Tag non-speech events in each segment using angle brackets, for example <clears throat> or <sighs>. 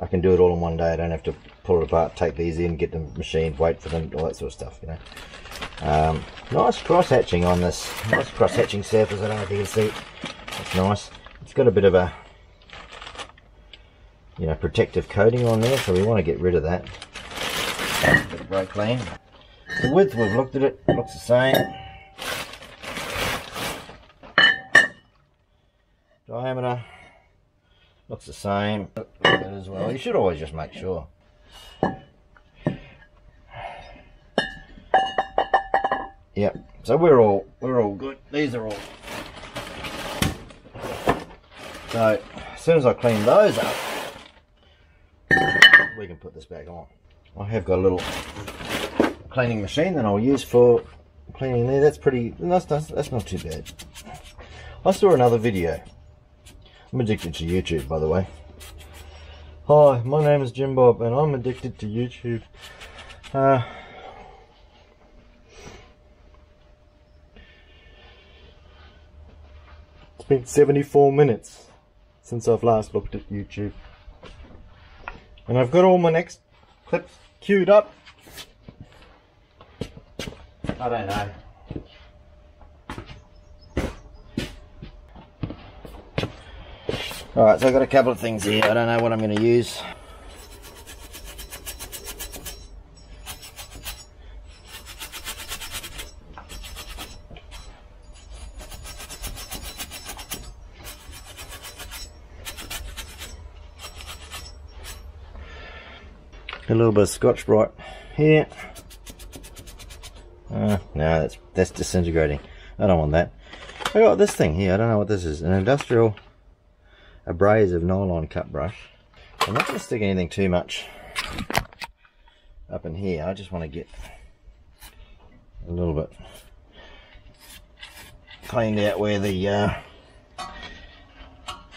I can do it all in one day. I don't have to pull it apart, take these in, get them machined, wait for them, all that sort of stuff, you know. Um, nice cross hatching on this. Nice cross hatching surface. I don't know if you can see. It's nice. It's got a bit of a you know protective coating on there, so we want to get rid of that. Brake clean. The width we've looked at it, looks the same. Diameter looks the same. Oh, that as well. You should always just make sure. Yep. So we're all we're all good. These are all. So as soon as I clean those up, we can put this back on. I have got a little cleaning machine that I'll use for cleaning there. That's pretty. That's that's, that's not too bad. I saw another video. I'm addicted to YouTube, by the way. Hi, my name is Jim Bob, and I'm addicted to YouTube. Uh, it's been 74 minutes since I've last looked at YouTube. And I've got all my next clips queued up. I don't know. Alright, so I've got a couple of things here. I don't know what I'm going to use. A little bit of Scotch-Brite here. Uh, no, that's that's disintegrating. I don't want that. I got this thing here. I don't know what this is. An industrial abrasive nylon cut brush. I'm not going to stick anything too much up in here. I just want to get a little bit cleaned out where the uh,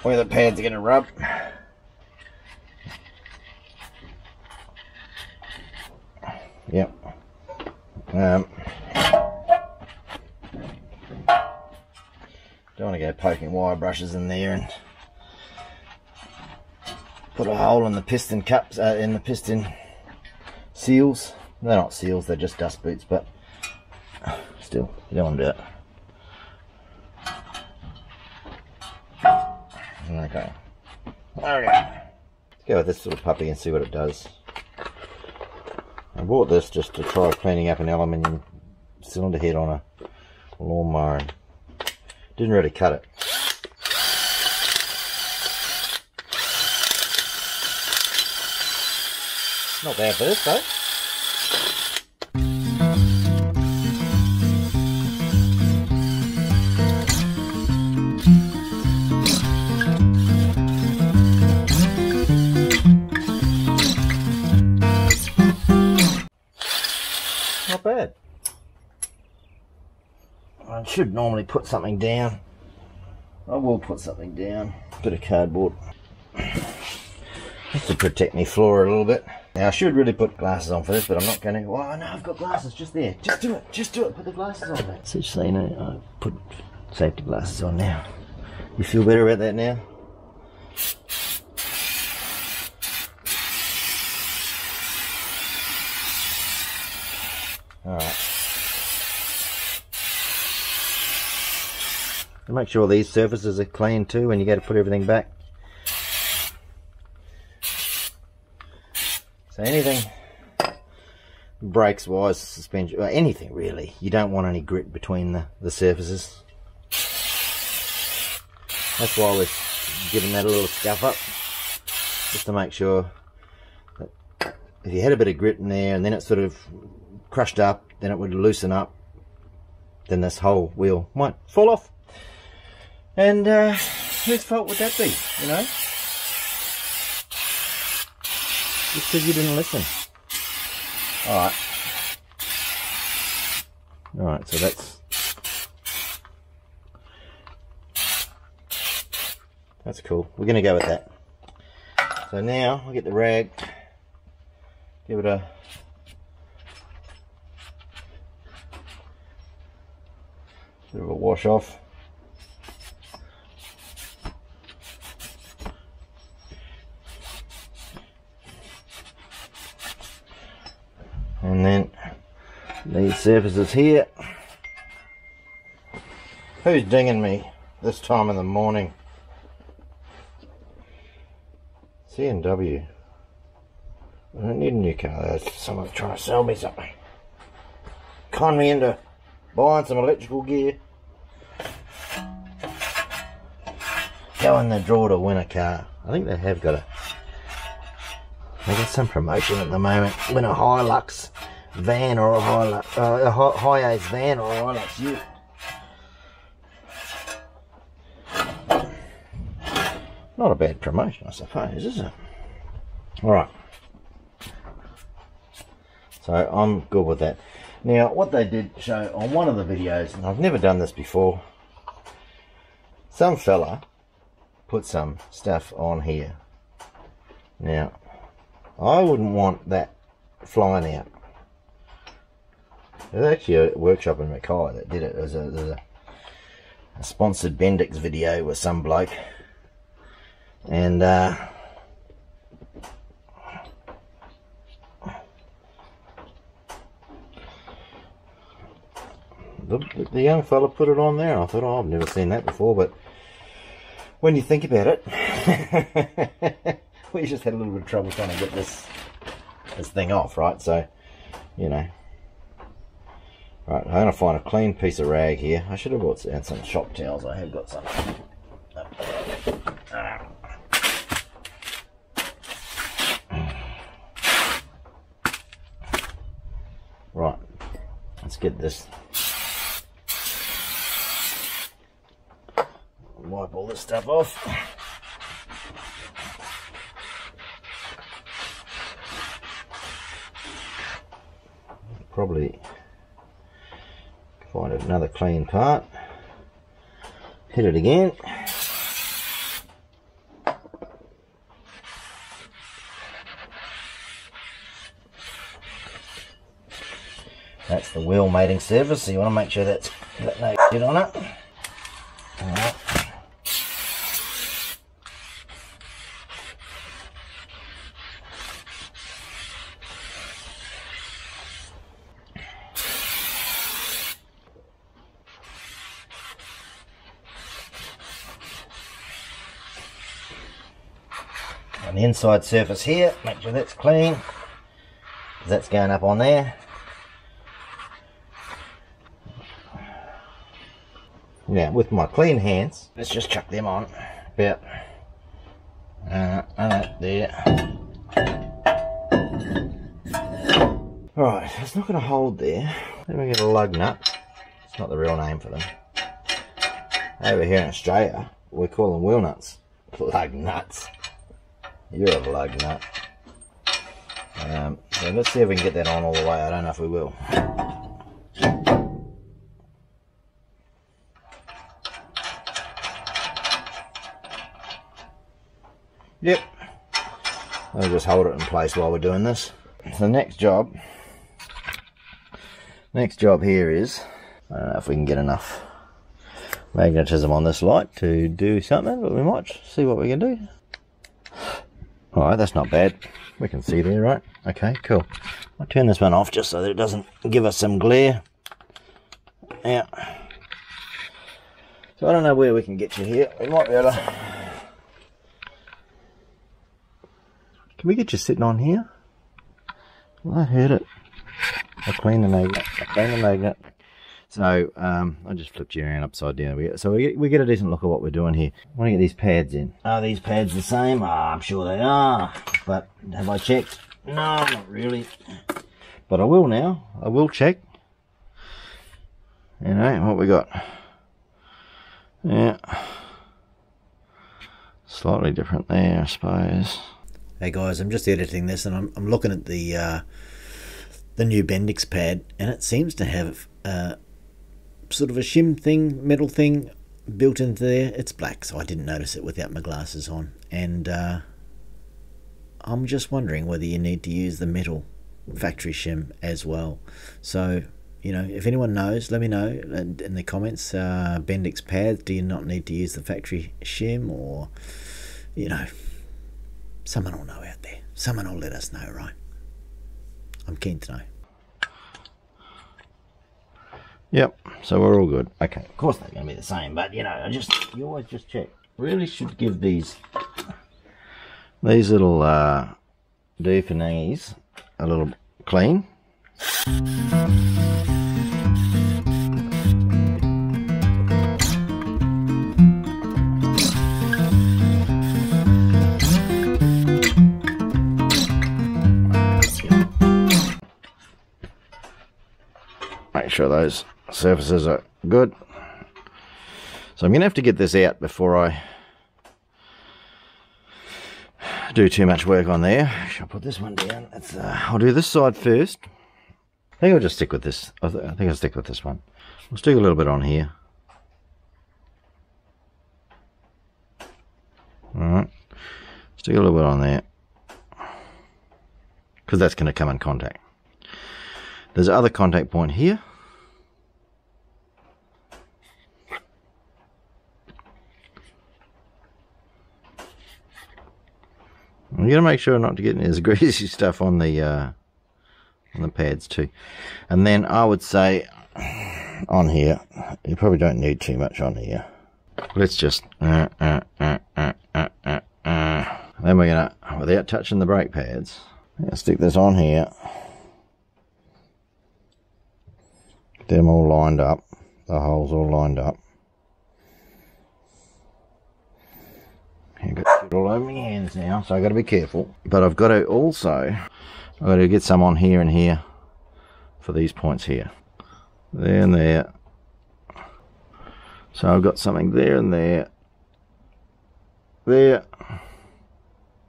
where the pads are going to rub. Yep. Um, don't want to go poking wire brushes in there and put a hole in the piston cups, uh, in the piston seals. They're not seals, they're just dust boots, but still, you don't want to do it. Okay. Okay. Let's go with this little puppy and see what it does. I bought this just to try cleaning up an aluminium cylinder head on a lawnmower and didn't really cut it. Not bad for this though. Not bad. I should normally put something down. I will put something down. Bit of cardboard. Just to protect me floor a little bit. Now I should really put glasses on for this, but I'm not going to. Oh no, I've got glasses just there. Just do it. Just do it. Put the glasses on. Mate. So just so you know, I put safety glasses on now. You feel better about that now? Alright. Make sure these surfaces are clean too when you go to put everything back. Anything brakes wise, suspension, anything really, you don't want any grit between the, the surfaces. That's why we're giving that a little scuff up, just to make sure that if you had a bit of grit in there and then it sort of crushed up, then it would loosen up, then this whole wheel might fall off. And uh, whose fault would that be, you know? Just because you didn't listen. Alright. Alright, so that's... That's cool. We're going to go with that. So now, I'll get the rag, give it a bit of a wash off. And then surfaces here. Who's dinging me this time in the morning? C&W. I don't need a new car. That's Someone's trying to sell me something. Con me into buying some electrical gear. Go in the draw to win a car. I think they have got a. They got some promotion at the moment. Win a Hilux van or a uh, a HiAce van or a Hilux Ute. Not a bad promotion, I suppose, is it? Alright. So I'm good with that. Now, what they did show on one of the videos, and I've never done this before, some fella put some stuff on here. Now, I wouldn't want that flying out. There's actually a workshop in Mackay that did it. There's a, there's a, a sponsored Bendix video with some bloke and uh, the, the young fella put it on there. I thought, oh, I've never seen that before, but when you think about it, <laughs> we just had a little bit of trouble trying to get this this thing off, right? So, you know. Right, I'm going to find a clean piece of rag here. I should have bought some shop towels. I have got some. Right, let's get this. Wipe all this stuff off. Probably find another clean part. Hit it again. That's the wheel mating surface, so you want to make sure that's that's got no shit on it. Right. On the inside surface here, make sure that's clean. That's going up on there. Now, with my clean hands, let's just chuck them on about uh, uh, there. Right, it's not going to hold there. Let me get a lug nut. It's not the real name for them. Over here in Australia, we call them wheel nuts. <laughs> Lug nuts. You're a lug nut. Um, so let's see if we can get that on all the way. I don't know if we will. Yep. I'll just hold it in place while we're doing this. The next job, next job here is, I don't know if we can get enough magnetism on this light to do something, but we might see what we can do. Alright, that's not bad. We can see there, right? Okay, cool. I'll turn this one off just so that it doesn't give us some glare. Yeah. So I don't know where we can get you here. We might be able to Can we get you sitting on here? Well, I heard it. I'll clean the magnet. I'll clean the magnet. So, um, I just flipped you around upside down. So we get, we get a decent look at what we're doing here. I want to get these pads in. Are these pads the same? Oh, I'm sure they are. But have I checked? No, not really. But I will now. I will check. You know, what we got? Yeah. Slightly different there, I suppose. Hey guys, I'm just editing this and I'm, I'm looking at the uh, the new Bendix pad and it seems to have uh, sort of a shim thing, metal thing built into there. It's black, so I didn't notice it without my glasses on. And uh, I'm just wondering whether you need to use the metal factory shim as well. So, you know, if anyone knows, let me know in the comments. Uh, Bendix pads, do you not need to use the factory shim or, you know, Someone will know out there. Someone will let us know, right? I'm keen to know. Yep, so we're all good. Okay, of course they're going to be the same, but you know, I just, you always just check. Really should give these, these little uh, doofanangis a little clean. Make sure those surfaces are good. So I'm going to have to get this out before I do too much work on there. I'll put this one down. Uh, I'll do this side first. I think I'll just stick with this. I, th I think I'll stick with this one. I'll stick a little bit on here. Alright. Stick a little bit on there. Because that's going to come in contact. There's other contact point here. You going to make sure not to get any of this greasy stuff on the uh, on the pads too. And then I would say <sighs> on here, you probably don't need too much on here. Let's just uh, uh, uh, uh, uh, uh, uh. then we're gonna, without touching the brake pads, stick this on here. Get them all lined up, the holes all lined up. Shit all over my hands now, so I've got to be careful. But I've got to also, I've got to get some on here and here for these points here. There and there. So I've got something there and there. There.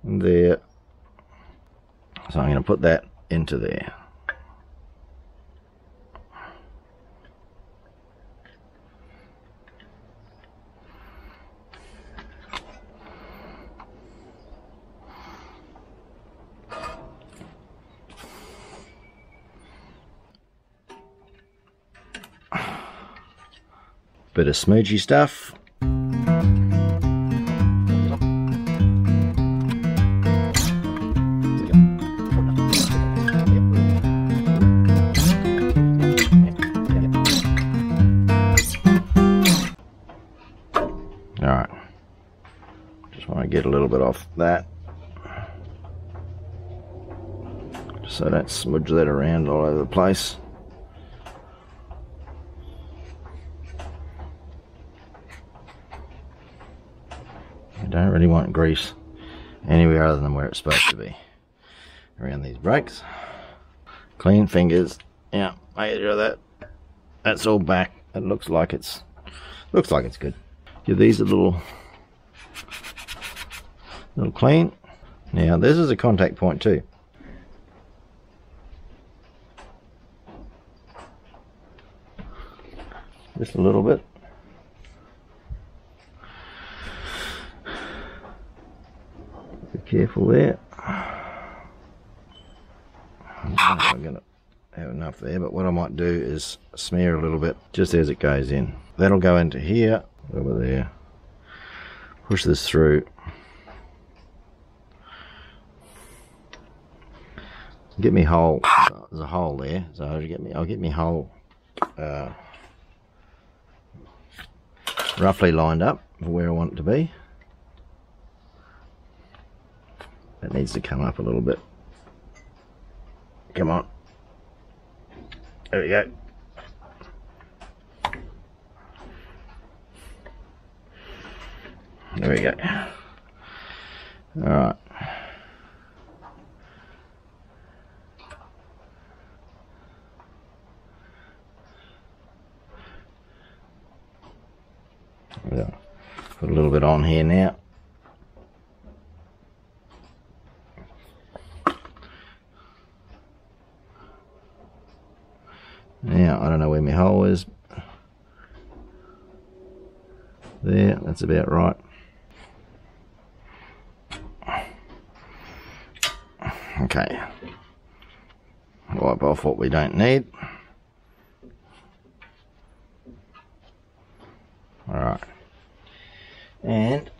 And there. So I'm going to put that into there. Bit of smudgy stuff. Alright. Just want to get a little bit off that. Just so don't smudge that around all over the place. Don't really want grease anywhere other than where it's supposed to be. Around these brakes. Clean fingers. Yeah, make sure that that's all back. It looks like it's looks like it's good. Give these a little little clean. Now this is a contact point too. Just a little bit. Careful there. <sighs> I'm not going to have enough there, but what I might do is smear a little bit just as it goes in. That'll go into here, over there. Push this through. Get me hole. There's a hole there, so I'll get me. I'll get me hole uh, roughly lined up for where I want it to be. That needs to come up a little bit. Come on. There we go. There we go. Alright. Put a little bit on here now. Now, I don't know where my hole is. There, that's about right. Okay. Wipe off what we don't need. Alright. And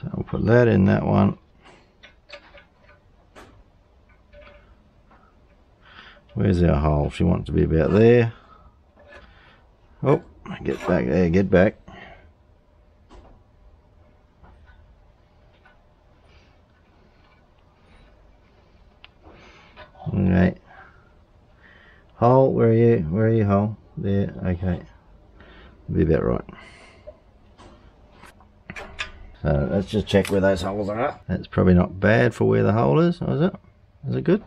So I'll put that in that one. Where's hole? She to be about there. Oh, get back there, get back. Alright. Hole, where are you? Where are you, hole? There, okay. Be about right. So let's just check where those holes are. That's probably not bad for where the hole is, is it? Is it good?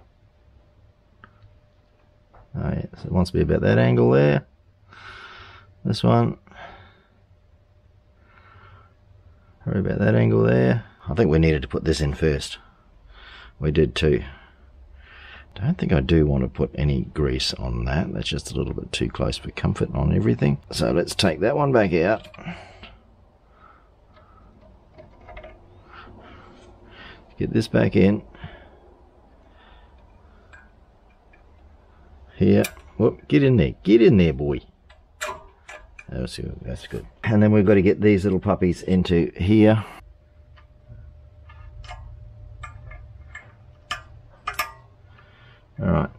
Oh yeah, so it wants to be about that angle there. This one. About that angle there. I think we needed to put this in first. We did too. Don't think I do want to put any grease on that. That's just a little bit too close for comfort on everything. So let's take that one back out. Get this back in. Here. Whoop, get in there. Get in there, boy. That's good. That's good. And then we've got to get these little puppies into here. All right.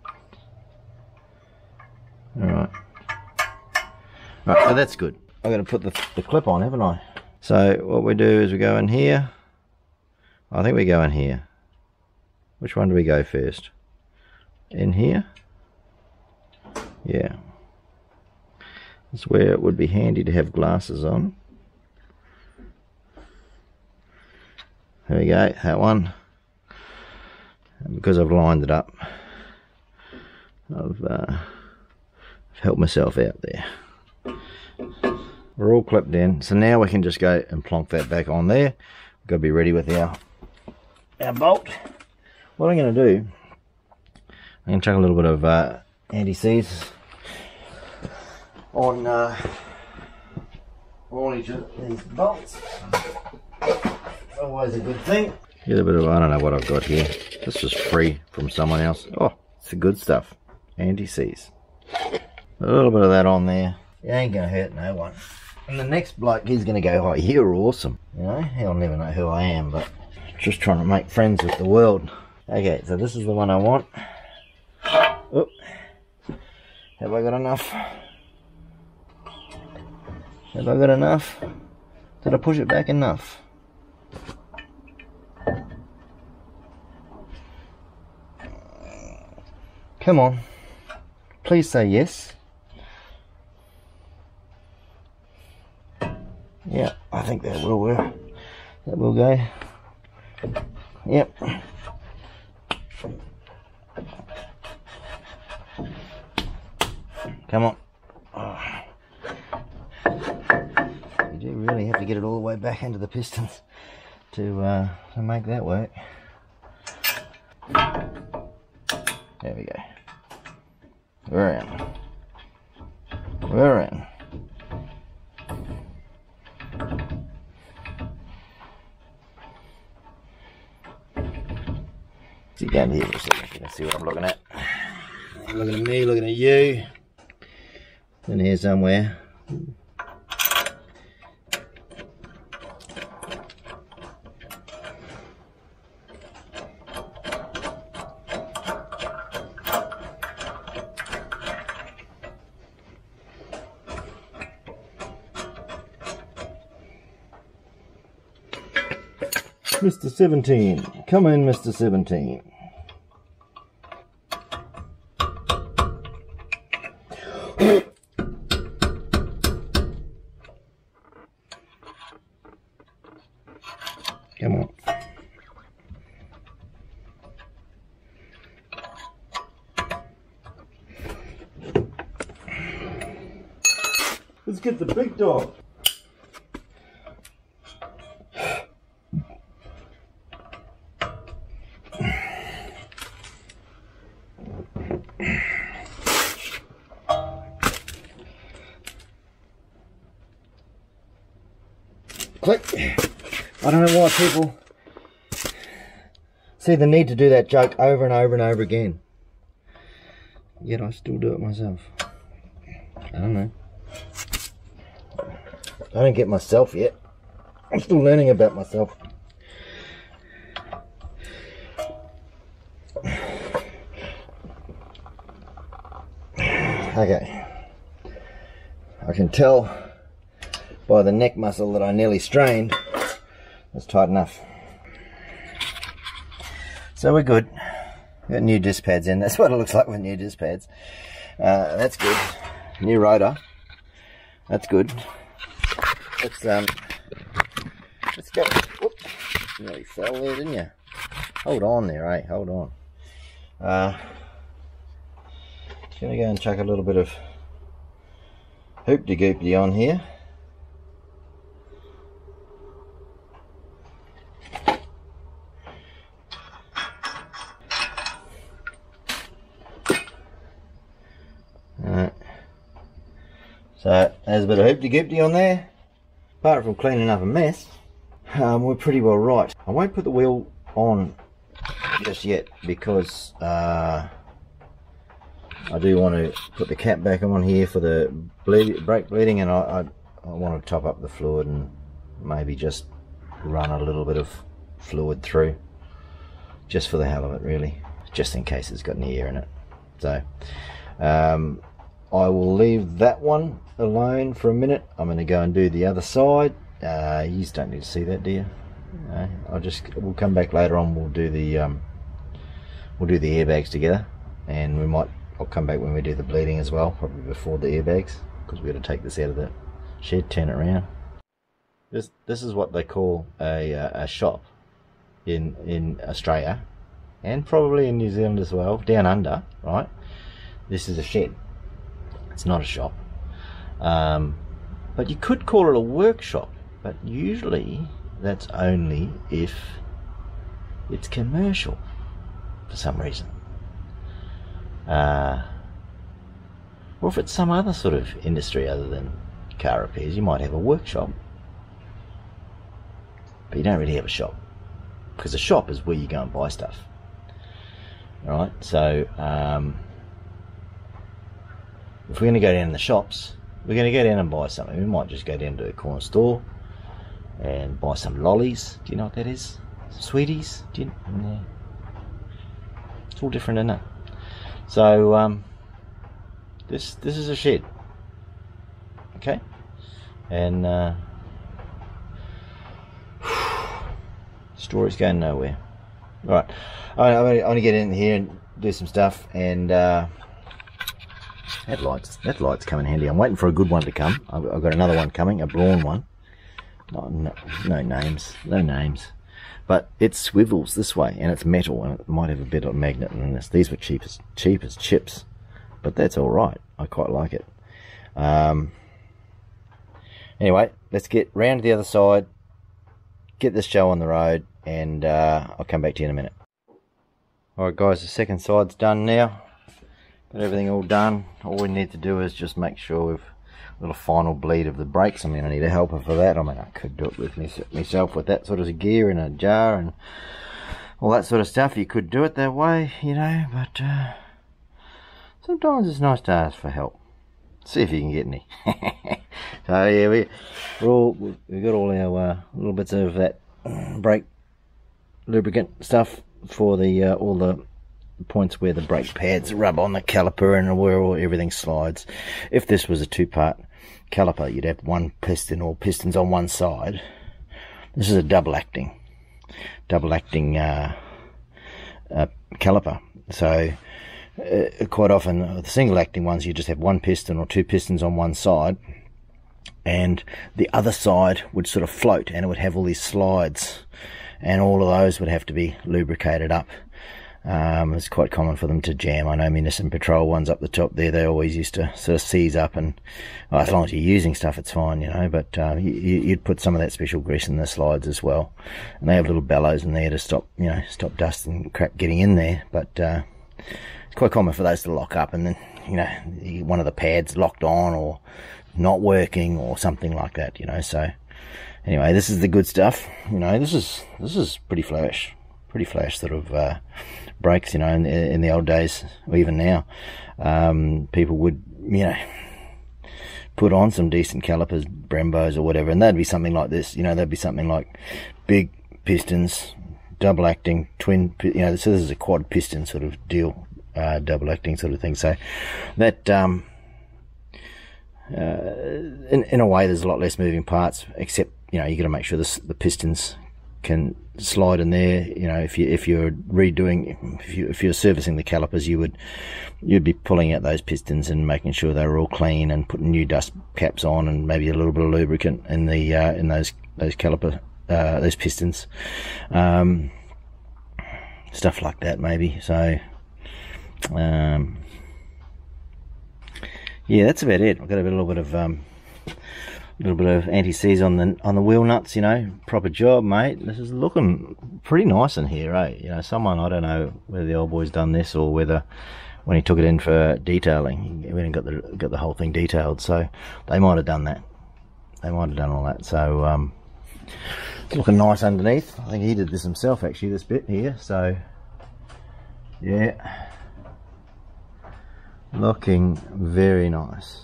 All right. All right, oh, that's good. I'm going to put the, the clip on, haven't I? So what we do is we go in here. I think we go in here. Which one do we go first? In here? Yeah. That's where it would be handy to have glasses on. There we go, that one. And because I've lined it up, I've, uh, I've helped myself out there. We're all clipped in, so now we can just go and plonk that back on there. We've got to be ready with our, our bolt. What I'm going to do, I'm going to chuck a little bit of uh, anti-seize on uh, on each of these bolts. Always a good thing. Get a bit of, I don't know what I've got here. This is free from someone else. Oh, it's the good stuff. Anti-seize. A little bit of that on there. It ain't gonna hurt no one. And the next bloke, he's gonna go, oh, you're awesome. You know, he'll never know who I am, but just trying to make friends with the world. Okay, so this is the one I want. Oh, have I got enough? Have I got enough? Did I push it back enough? Come on. Please say yes. Yeah, I think that will work. That will go. Yep. Come on. You do really have to get it all the way back into the pistons to, uh, to make that work. There we go. We're in. We're in. See down here for a second, you can see what I'm looking at. Looking at me, looking at you. In here somewhere. Mr. 17. Come in, Mr. 17. See the need to do that joke over and over and over again. Yet I still do it myself. I don't know. I don't get myself yet. I'm still learning about myself. Okay. I can tell by the neck muscle that I nearly strained. It's tight enough. So we're good. Got new disc pads in. That's <laughs> what it looks like with new disc pads. Uh, that's good. New rotor. That's good. Let's um. Let's go. Whoop. Nearly fell there, didn't you? Hold on there, eh? Hold on. Uh, just gonna go and chuck a little bit of hoopty goopty on here. Alright. So there's a bit of hoopty goopty on there. Apart from cleaning up a mess, um, we're pretty well right. I won't put the wheel on just yet because uh, I do want to put the cap back on here for the bleed, brake bleeding and I, I, I want to top up the fluid and maybe just run a little bit of fluid through just for the hell of it really just in case it's got any air in it so um, I will leave that one alone for a minute. I'm going to go and do the other side. Uh, you don't need to see that do you? I'll just we'll come back later on. We'll do the um, we'll do the airbags together. And we might I'll come back when we do the bleeding as well probably before the airbags because we're going to take this out of the shed turn it around. This this is what they call a, uh, a shop in in Australia and probably in New Zealand as well down under right? This is a shed it's not a shop um, but you could call it a workshop but usually that's only if it's commercial for some reason. Uh, or if it's some other sort of industry other than car repairs, you might have a workshop. But you don't really have a shop. Because a shop is where you go and buy stuff. Alright, so um, if we're going to go down in the shops, we're going to go down and buy something. We might just go down to a corner store and buy some lollies. Do you know what that is? Sweeties? Do you? Yeah. It's all different, isn't it? So um, this this is a shed. Okay, and uh, <sighs> story's going nowhere. All right, I'm going to get in here and do some stuff, and uh, that light's that light's coming handy. I'm waiting for a good one to come. I've, I've got another one coming, a Braun one. No, no, names, no names. But it swivels this way, and it's metal, and it might have a bit of magnet in this. These were cheap as, cheap as chips, but that's all right. I quite like it. Um, anyway, let's get round to the other side, get this show on the road, and uh, I'll come back to you in a minute. Alright guys, the second side's done now. Got everything all done. All we need to do is just make sure we've a little final bleed of the brakes. I mean, I need a helper for that. I mean, I could do it with me, myself with that sort of gear in a jar and all that sort of stuff. You could do it that way, you know, but uh, sometimes it's nice to ask for help. See if you can get any. <laughs> so yeah, we we're all we got all our uh, little bits of that <clears throat> brake lubricant stuff for the uh, all the points where the brake pads rub on the caliper and where everything slides. If this was a two-part caliper, you'd have one piston or pistons on one side. This is a double acting, double acting uh, uh, caliper. So uh, quite often the single acting ones, you just have one piston or two pistons on one side and the other side would sort of float and it would have all these slides and all of those would have to be lubricated up um, it's quite common for them to jam. I know Municipal Patrol ones up the top there, they always used to sort of seize up and well, as long as you're using stuff, it's fine, you know, but uh, you, would put some of that special grease in the slides as well. And they have little bellows in there to stop, you know, stop dust and crap getting in there, but uh, it's quite common for those to lock up and then, you know, one of the pads locked on or not working or something like that, you know, so anyway, this is the good stuff, you know, this is, this is pretty flash, pretty flash sort of, uh, brakes, you know, in, in the old days, or even now, um, people would, you know, put on some decent calipers, Brembos or whatever, and that'd be something like this, you know, that'd be something like big pistons, double acting, twin, you know, so this is a quad piston sort of deal, uh, double acting sort of thing. So that, um, uh, in, in a way, there's a lot less moving parts, except, you know, you got to make sure this, the pistons can slide in there. You know, if you if you're redoing, if you if you're servicing the calipers, you would you'd be pulling out those pistons and making sure they were all clean and putting new dust caps on and maybe a little bit of lubricant in the uh, in those those caliper uh, those pistons, um, stuff like that maybe. So. Um, yeah, that's about it. I've got a little bit of um, a little bit of anti-seize on the on the wheel nuts, you know, proper job, mate. This is looking pretty nice in here, eh? You know, someone I don't know whether the old boy's done this or whether when he took it in for detailing, he and got the got the whole thing detailed. So they might have done that. They might have done all that. So um, it's looking nice underneath. I think he did this himself actually. This bit here. So yeah, looking very nice.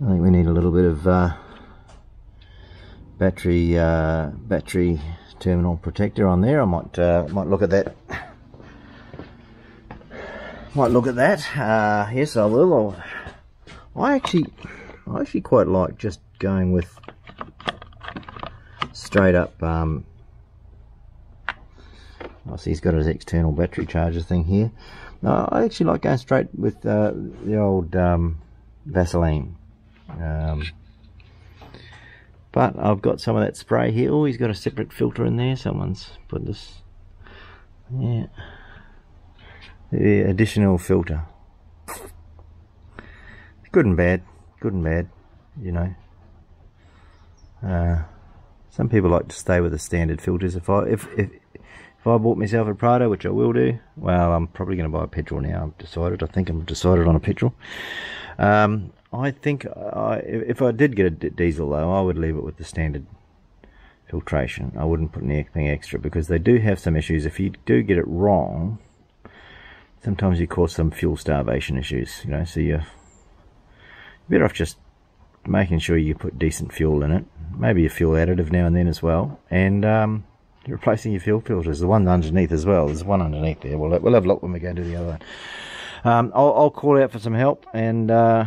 I think we need a little bit of uh, battery uh, battery terminal protector on there. I might uh, might look at that. Might look at that. Uh, yes, I will. I actually I actually quite like just going with straight up. Um, I see he's got his external battery charger thing here. No, I actually like going straight with uh, the old um, Vaseline. Um, but I've got some of that spray here. Oh, he's got a separate filter in there. Someone's put this. Yeah. The additional filter. Good and bad. Good and bad. You know. Uh, some people like to stay with the standard filters. If I if if if I bought myself a Prado, which I will do, well, I'm probably going to buy a petrol now. I've decided. I think I'm decided on a petrol. Um, I think I, if I did get a diesel though, I would leave it with the standard filtration. I wouldn't put anything extra because they do have some issues. If you do get it wrong, sometimes you cause some fuel starvation issues. You know, so you're better off just making sure you put decent fuel in it. Maybe a fuel additive now and then as well, and um, replacing your fuel filters. The one underneath as well. There's one underneath there. We'll we'll have a look when we go to the other one. Um, I'll, I'll, call out for some help and. Uh,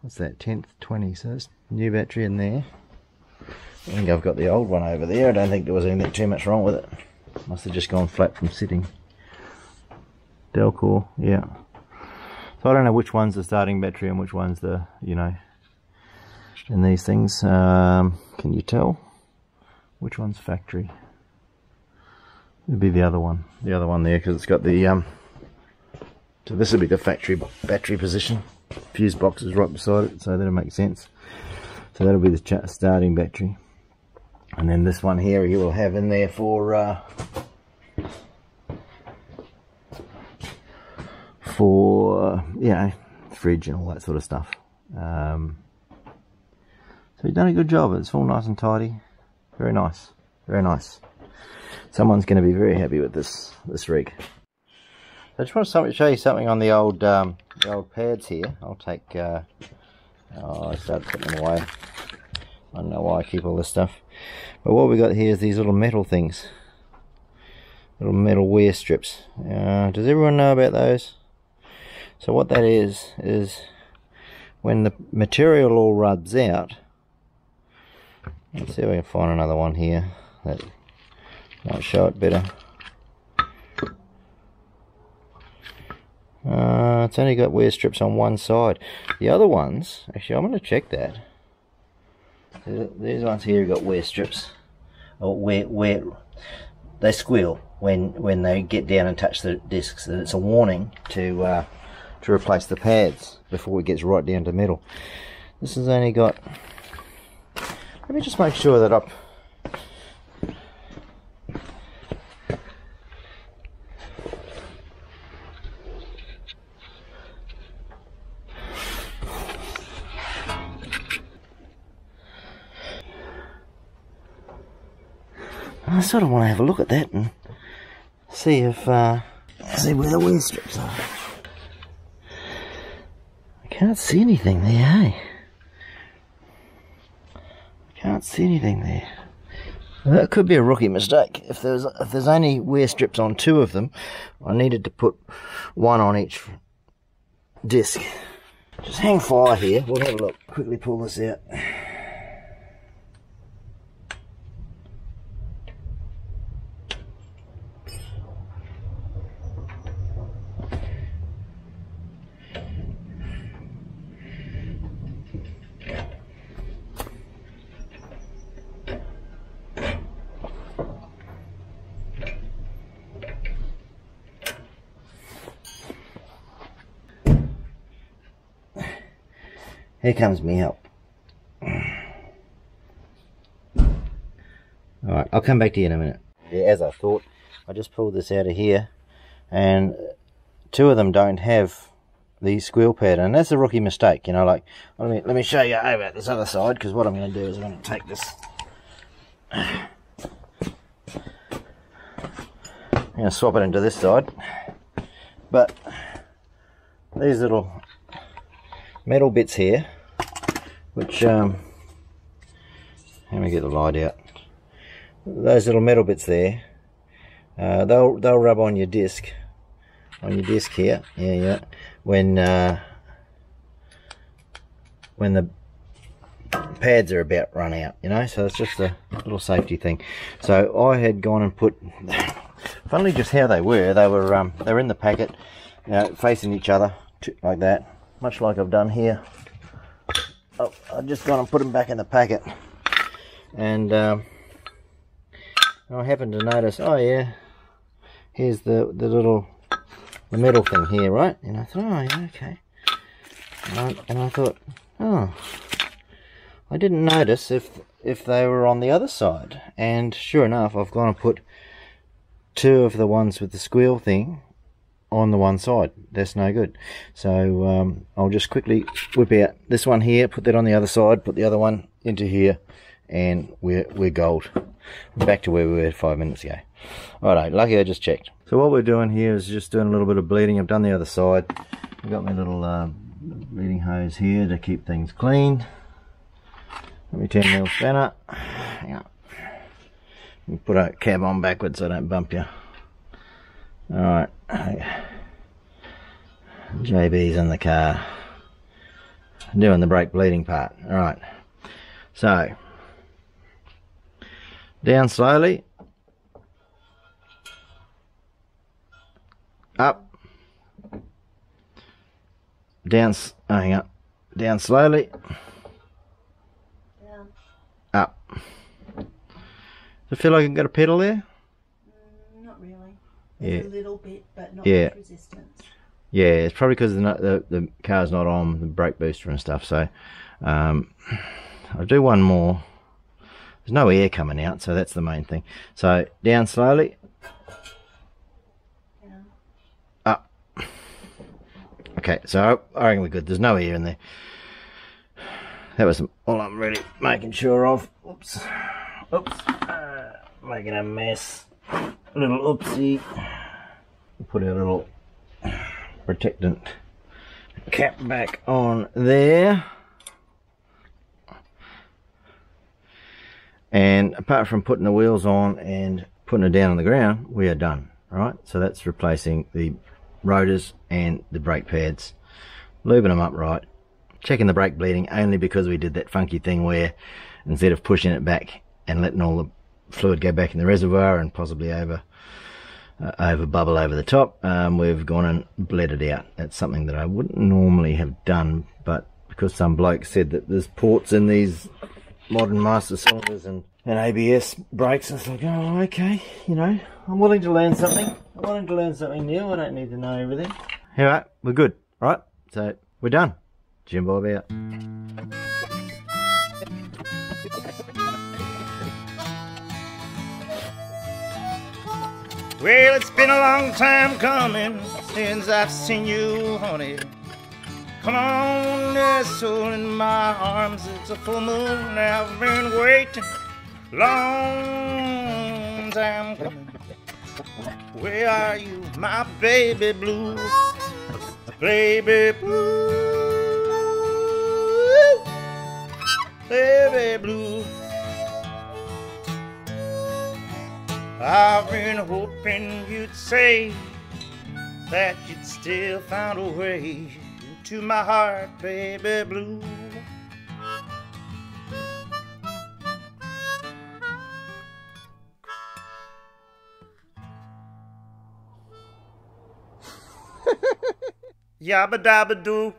what's that 10th 20 so it's new battery in there. I think I've got the old one over there. I don't think there was anything too much wrong with it. Must have just gone flat from sitting. Delkor yeah. So I don't know which one's the starting battery and which one's the you know in these things. Um, can you tell which one's factory? It'd be the other one. The other one there because it's got the um so this would be the factory battery position fuse box is right beside it so that'll make sense. So that'll be the starting battery. And then this one here you will have in there for uh, for you know fridge and all that sort of stuff. Um, so you've done a good job. It's all nice and tidy. Very nice. Very nice. Someone's going to be very happy with this this rig I just want to show you something on the old um, the old pads here. I'll take. Uh, oh, I started putting them away. I don't know why I keep all this stuff. But what we got here is these little metal things, little metal wear strips. Uh, does everyone know about those? So what that is is when the material all rubs out. Let's see if we can find another one here that might show it better. Uh, it's only got wear strips on one side. The other ones, actually, I'm going to check that. These ones here have got wear strips. Or wear, wear, they squeal when when they get down and touch the discs. And it's a warning to uh, to replace the pads before it gets right down to metal. This has only got. Let me just make sure that up I sort of want to have a look at that and see if, uh, see where the wear strips are. I can't see anything there, hey? I can't see anything there. That could be a rookie mistake. If there's if there's only wear strips on two of them, I needed to put one on each disc. just hang fire here. We'll have a look. Quickly pull this out. Here comes me help. Alright, I'll come back to you in a minute. Yeah, as I thought, I just pulled this out of here and two of them don't have the squeal pad and that's a rookie mistake, you know, like, let me, let me show you over this other side because what I'm going to do is I'm going to take this I'm going to swap it into this side but these little metal bits here which um, let me get the light out. Those little metal bits there uh, they'll they'll rub on your disc on your disc here. Yeah yeah. When uh, when the pads are about run out you know? So it's just a little safety thing. So I had gone and put <laughs> funnily just how they were they were um, they were in the packet you know facing each other like that. Much like I've done here. Oh, I've just gone and put them back in the packet. And um, I happened to notice, oh yeah, here's the, the little, the metal thing here, right? And I thought, oh yeah, okay. And I, and I thought, oh, I didn't notice if if they were on the other side. And sure enough, I've gone and put two of the ones with the squeal thing on the one side. That's no good. So um, I'll just quickly whip out this one here, put that on the other side, put the other one into here, and we're, we're gold. Back to where we were five minutes ago. Alright, lucky I just checked. So what we're doing here is just doing a little bit of bleeding. I've done the other side. I've got my little uh, bleeding hose here to keep things clean. Let me 10 mil spanner. Hang on. Put a cab on backwards so I don't bump you. Alright. JB's in the car. Doing the brake bleeding part. Alright. So. Down slowly. Up. Down. Oh, hang up. Down slowly. Down. Up. Does it feel like I've got a pedal there? Yeah. a little bit, but not yeah. resistance. Yeah, it's probably because the, the, the car's not on the brake booster and stuff. So um, I'll do one more. There's no air coming out, so that's the main thing. So down slowly. Down. Up. Okay, so I reckon we're good. There's no air in there. That was all I'm really making sure of. Oops. Oops. Uh, making a mess little oopsie. Put a little protectant cap back on there. And apart from putting the wheels on and putting it down on the ground, we are done. Right, so that's replacing the rotors and the brake pads. Lubing them up right. Checking the brake bleeding only because we did that funky thing where instead of pushing it back and letting all the fluid go back in the reservoir and possibly over uh, over bubble over the top um, we've gone and bled it out. That's something that I wouldn't normally have done but because some bloke said that there's ports in these modern master cylinders and, and ABS brakes I thought oh okay you know I'm willing to learn something. I'm willing to learn something new. I don't need to know everything. Alright we're good right? So we're done. Jim Bob out Well, it's been a long time coming since I've seen you, honey. Come on, nestle in my arms. It's a full moon. I've been waiting long time coming. Where are you, my baby blue? Baby blue. Baby blue. I've been hoping you'd say that you'd still find a way into my heart, baby blue. <laughs> Yabba dabba doo.